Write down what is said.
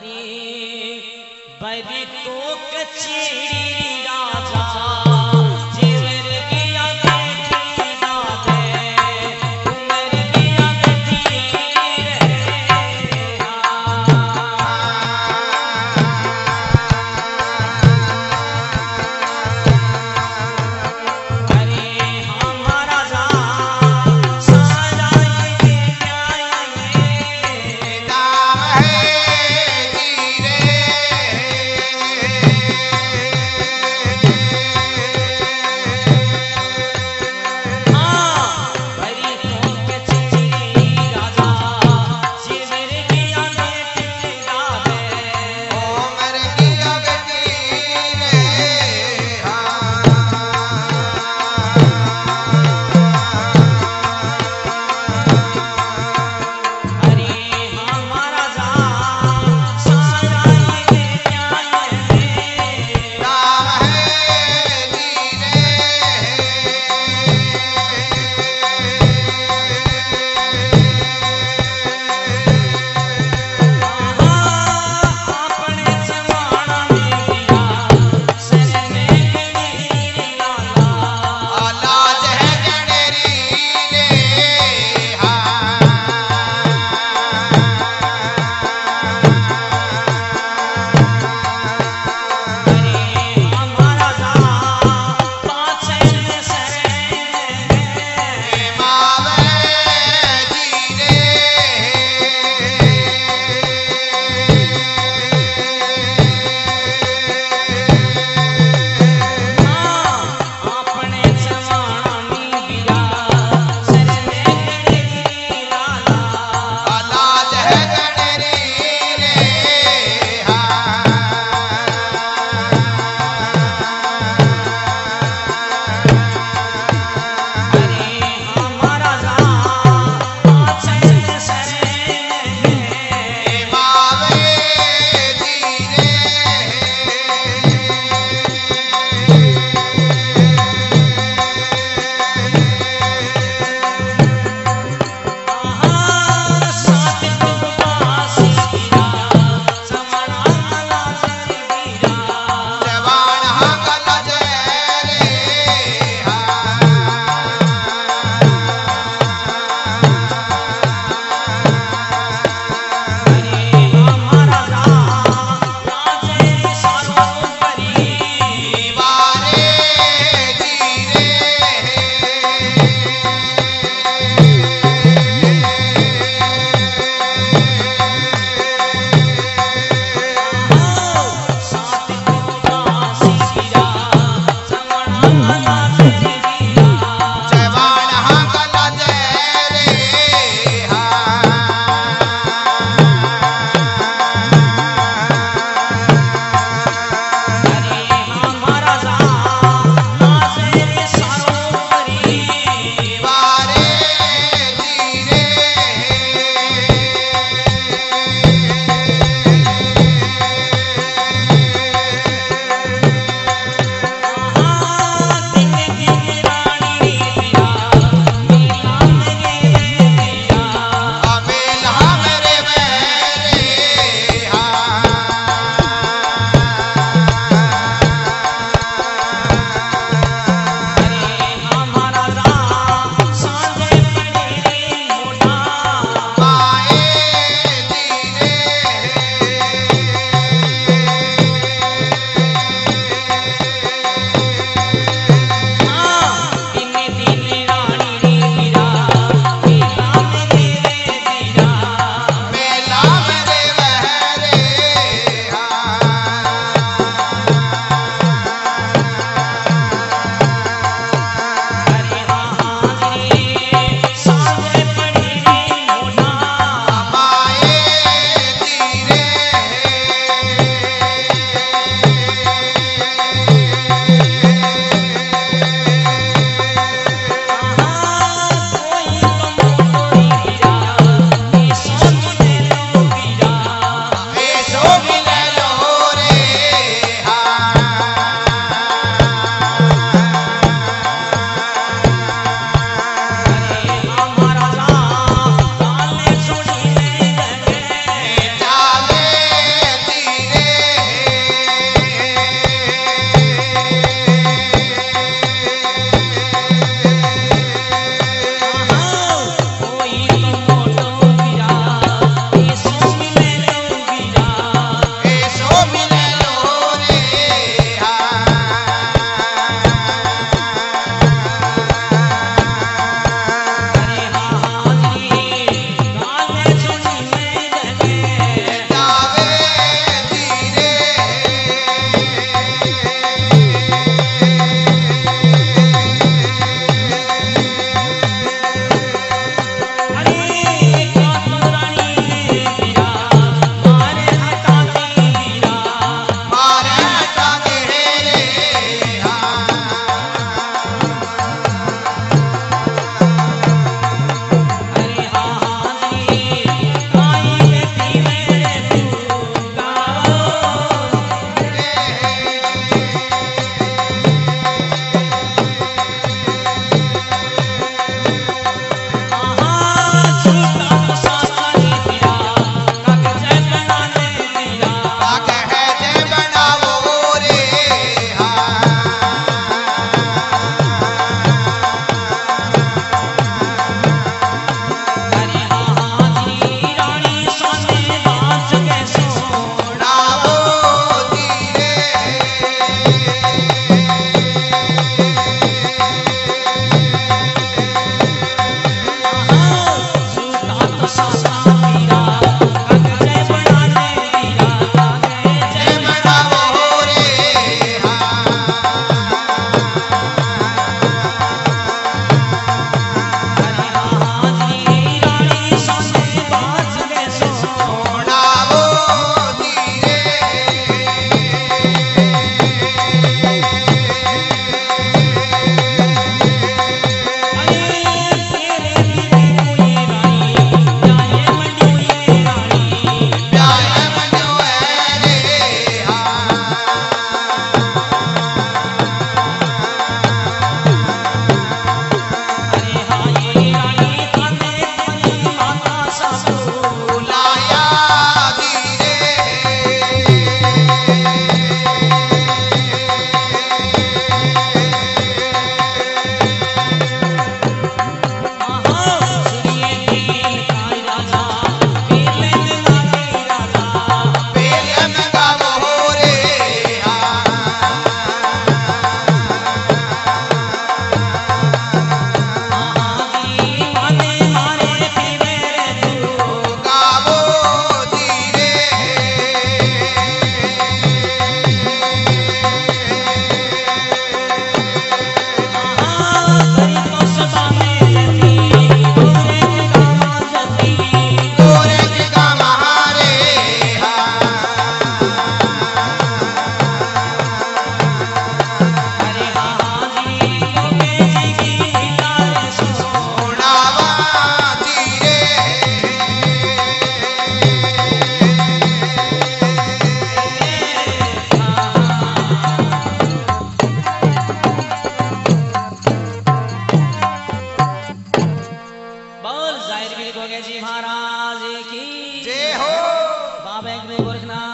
अरे बरी तो कचेरी করিস না